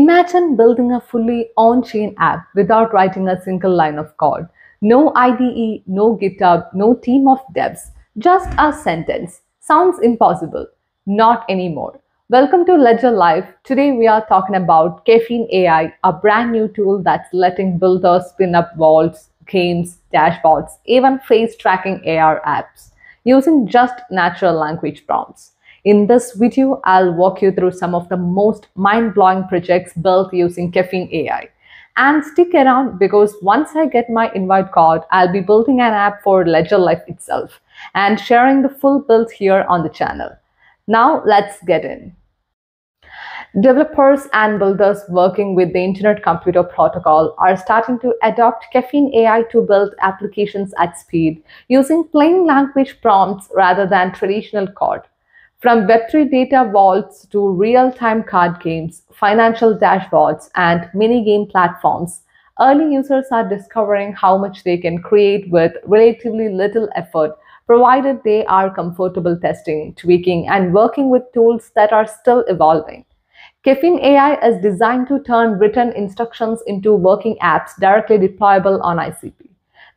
Imagine building a fully on chain app without writing a single line of code. No IDE, no GitHub, no team of devs, just a sentence. Sounds impossible. Not anymore. Welcome to Ledger Life. Today we are talking about Caffeine AI, a brand new tool that's letting builders spin up vaults, games, dashboards, even face tracking AR apps using just natural language prompts. In this video, I'll walk you through some of the most mind-blowing projects built using Caffeine AI. And stick around because once I get my invite card, I'll be building an app for Ledger Life itself and sharing the full build here on the channel. Now let's get in. Developers and builders working with the Internet Computer Protocol are starting to adopt Caffeine AI to build applications at speed using plain language prompts rather than traditional code. From Web3 data vaults to real-time card games, financial dashboards, and mini-game platforms, early users are discovering how much they can create with relatively little effort, provided they are comfortable testing, tweaking, and working with tools that are still evolving. Caffeine AI is designed to turn written instructions into working apps directly deployable on ICP.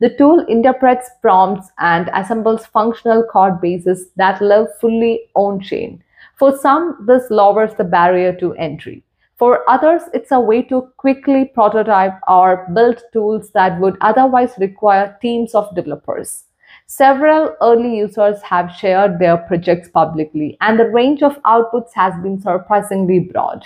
The tool interprets prompts and assembles functional code bases that live fully on-chain. For some, this lowers the barrier to entry. For others, it's a way to quickly prototype or build tools that would otherwise require teams of developers. Several early users have shared their projects publicly, and the range of outputs has been surprisingly broad.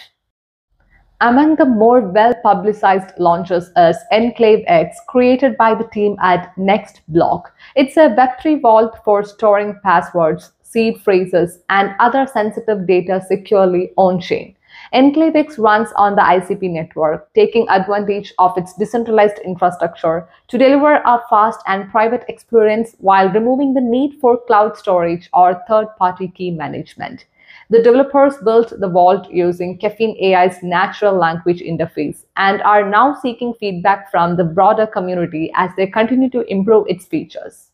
Among the more well-publicized launches is Enclave X, created by the team at NextBlock. It's a Web3 vault for storing passwords, seed phrases, and other sensitive data securely on-chain. EnclaveX runs on the ICP network, taking advantage of its decentralized infrastructure to deliver a fast and private experience while removing the need for cloud storage or third-party key management. The developers built the vault using Caffeine AI's natural language interface and are now seeking feedback from the broader community as they continue to improve its features.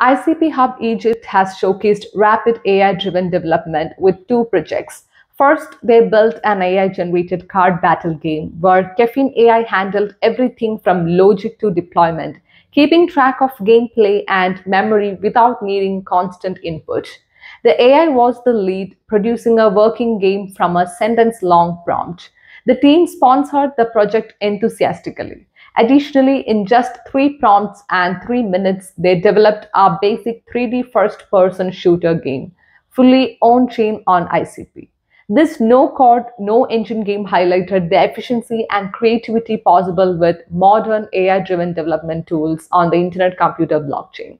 ICP Hub Egypt has showcased rapid AI-driven development with two projects. First, they built an AI-generated card battle game where Caffeine AI handled everything from logic to deployment, keeping track of gameplay and memory without needing constant input. The AI was the lead, producing a working game from a sentence-long prompt. The team sponsored the project enthusiastically. Additionally, in just three prompts and three minutes, they developed a basic 3D first-person shooter game, fully on-chain on ICP. This no-code, no-engine game highlighted the efficiency and creativity possible with modern AI-driven development tools on the Internet Computer blockchain.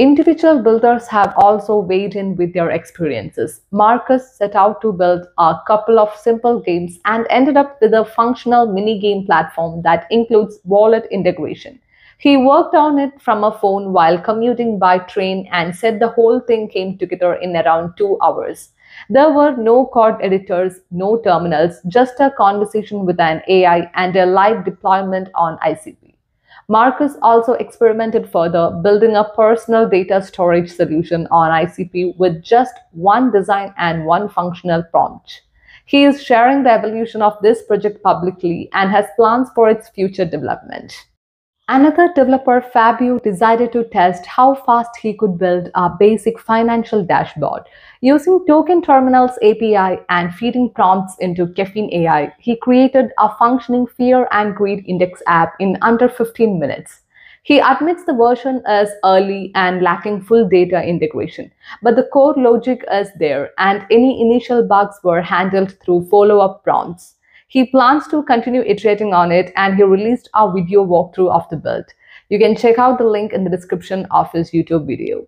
Individual builders have also weighed in with their experiences. Markus set out to build a couple of simple games and ended up with a functional mini-game platform that includes wallet integration. He worked on it from a phone while commuting by train and said the whole thing came together in around two hours. There were no code editors, no terminals, just a conversation with an AI and a live deployment on ICP. Markus also experimented further, building a personal data storage solution on ICP with just one design and one functional prompt. He is sharing the evolution of this project publicly and has plans for its future development. Another developer, Fabio, decided to test how fast he could build a basic financial dashboard. Using Token Terminals API and feeding prompts into Caffeine AI, he created a functioning fear and greed index app in under 15 minutes. He admits the version is early and lacking full data integration, but the core logic is there and any initial bugs were handled through follow-up prompts. He plans to continue iterating on it and he released a video walkthrough of the build. You can check out the link in the description of his YouTube video.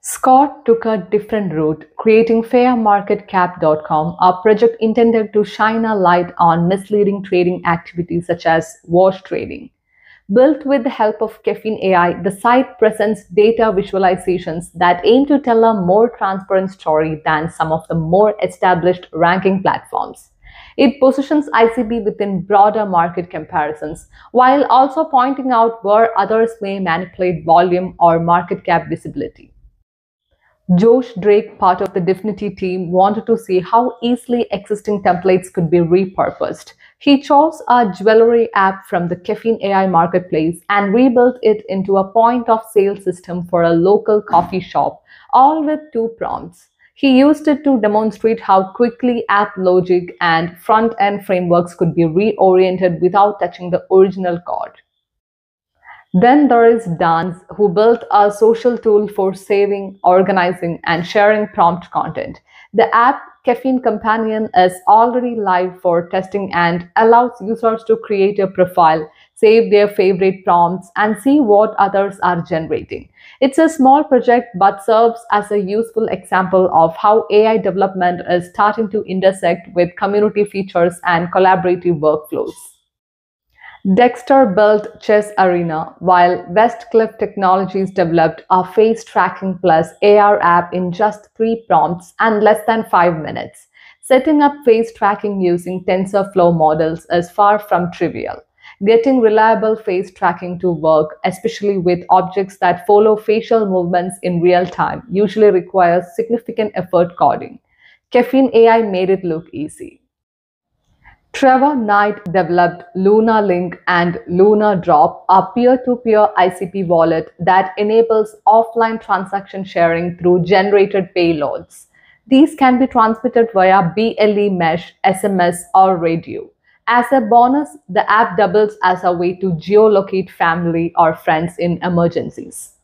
Scott took a different route, creating fairmarketcap.com, a project intended to shine a light on misleading trading activities such as wash trading. Built with the help of Caffeine AI, the site presents data visualizations that aim to tell a more transparent story than some of the more established ranking platforms. It positions ICP within broader market comparisons, while also pointing out where others may manipulate volume or market cap visibility. Josh Drake, part of the Dfinity team, wanted to see how easily existing templates could be repurposed. He chose a jewelry app from the Caffeine AI marketplace and rebuilt it into a point of sale system for a local coffee shop, all with two prompts. He used it to demonstrate how quickly app logic and front end frameworks could be reoriented without touching the original code. Then there is Danz, who built a social tool for saving, organizing, and sharing prompt content. The app Caffeine Companion is already live for testing and allows users to create a profile, save their favorite prompts, and see what others are generating. It's a small project but serves as a useful example of how AI development is starting to intersect with community features and collaborative workflows. Dexter built Chess Arena, while Westcliff Technologies developed a face tracking plus AR app in just three prompts and less than five minutes. Setting up face tracking using TensorFlow models is far from trivial. Getting reliable face tracking to work, especially with objects that follow facial movements in real time, usually requires significant effort coding. Caffeine AI made it look easy. Trevor Knight developed Luna Link and Luna Drop, a peer-to-peer ICP wallet that enables offline transaction sharing through generated payloads. These can be transmitted via BLE mesh, SMS, or radio. As a bonus, the app doubles as a way to geolocate family or friends in emergencies.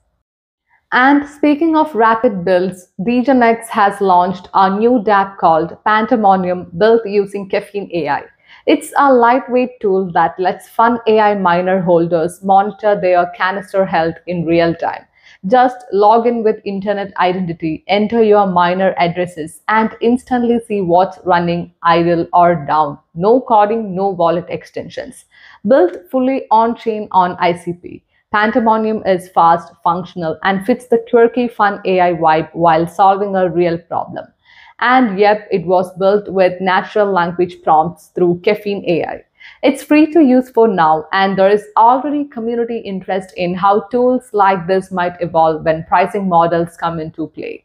And speaking of rapid builds, DGenX has launched a new dApp called Pandemonium built using Caffeine AI. It's a lightweight tool that lets fun AI miner holders monitor their canister health in real time. Just log in with internet identity, enter your miner addresses, and instantly see what's running, idle, or down. No coding, no wallet extensions. Built fully on chain on ICP. Pandemonium is fast, functional, and fits the quirky, fun AI vibe while solving a real problem. And yep, it was built with natural language prompts through Caffeine AI. It's free to use for now, and there is already community interest in how tools like this might evolve when pricing models come into play.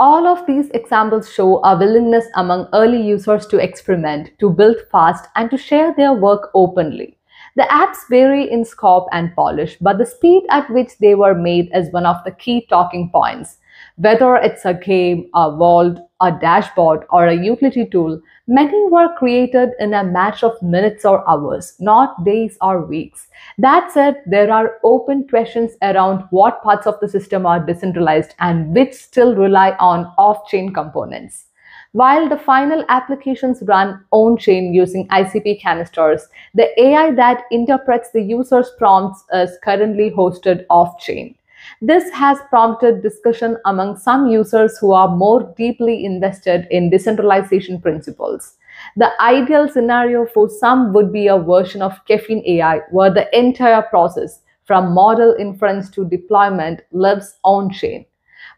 All of these examples show a willingness among early users to experiment, to build fast, and to share their work openly. The apps vary in scope and polish, but the speed at which they were made is one of the key talking points. Whether it's a game, a vault, a dashboard, or a utility tool, many were created in a match of minutes or hours, not days or weeks. That said, there are open questions around what parts of the system are decentralized and which still rely on off-chain components. While the final applications run on-chain using ICP canisters, the AI that interprets the user's prompts is currently hosted off-chain. This has prompted discussion among some users who are more deeply invested in decentralization principles. The ideal scenario for some would be a version of Caffeine AI where the entire process, from model inference to deployment, lives on chain.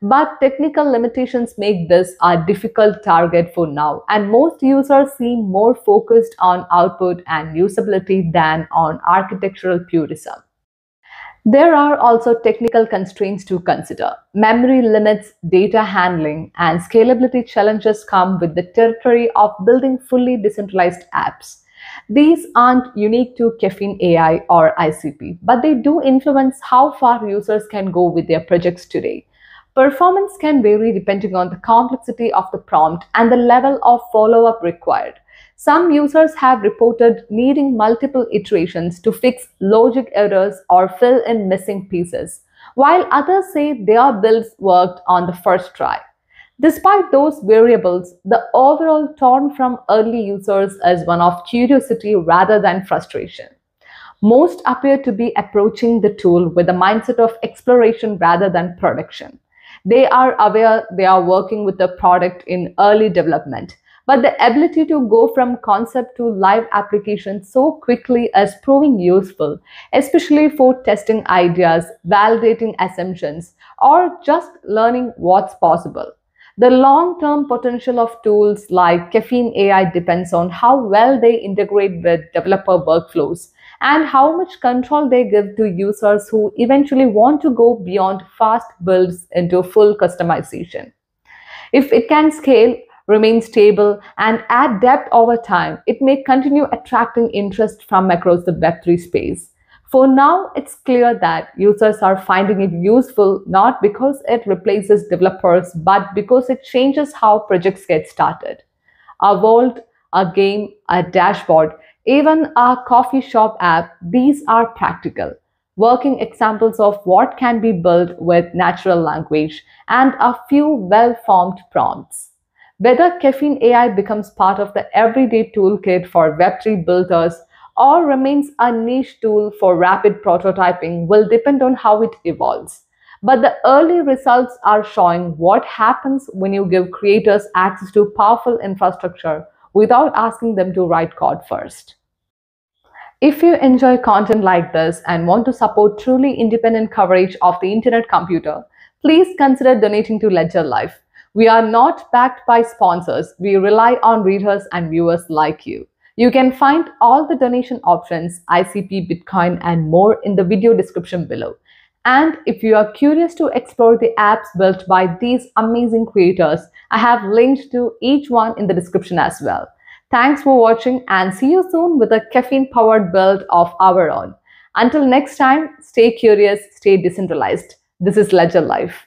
But technical limitations make this a difficult target for now, and most users seem more focused on output and usability than on architectural purism. There are also technical constraints to consider. Memory limits, data handling, and scalability challenges come with the territory of building fully decentralized apps. These aren't unique to Caffeine AI or ICP, but they do influence how far users can go with their projects today. Performance can vary depending on the complexity of the prompt and the level of follow-up required. Some users have reported needing multiple iterations to fix logic errors or fill in missing pieces, while others say their builds worked on the first try. Despite those variables, the overall tone from early users is one of curiosity rather than frustration. Most appear to be approaching the tool with a mindset of exploration rather than production. They are aware they are working with the product in early development but the ability to go from concept to live application so quickly is proving useful, especially for testing ideas, validating assumptions, or just learning what's possible. The long term potential of tools like Caffeine AI depends on how well they integrate with developer workflows and how much control they give to users who eventually want to go beyond fast builds into full customization. If it can scale, remain stable, and add depth over time, it may continue attracting interest from across the Web3 space. For now, it's clear that users are finding it useful not because it replaces developers, but because it changes how projects get started. A vault, a game, a dashboard, even a coffee shop app, these are practical, working examples of what can be built with natural language and a few well-formed prompts. Whether Caffeine AI becomes part of the everyday toolkit for Web3 builders or remains a niche tool for rapid prototyping will depend on how it evolves. But the early results are showing what happens when you give creators access to powerful infrastructure without asking them to write code first. If you enjoy content like this and want to support truly independent coverage of the internet computer, please consider donating to Ledger Life. We are not backed by sponsors. We rely on readers and viewers like you. You can find all the donation options, ICP, Bitcoin, and more in the video description below. And if you are curious to explore the apps built by these amazing creators, I have linked to each one in the description as well. Thanks for watching and see you soon with a caffeine powered build of our own. Until next time, stay curious, stay decentralized. This is Ledger Life.